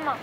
是吗？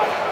Wow.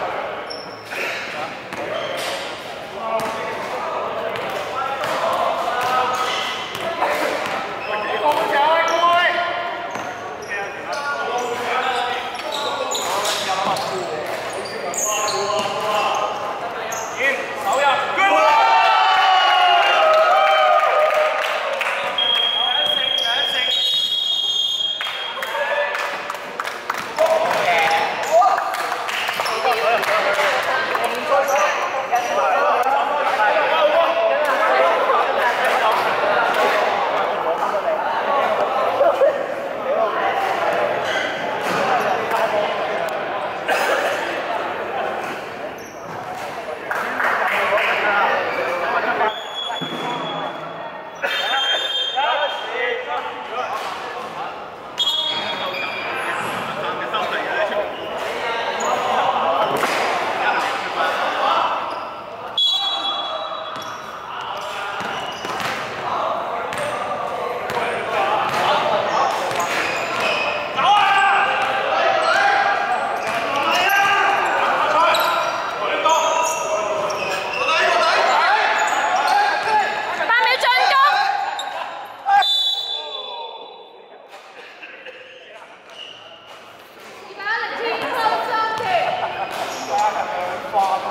fall.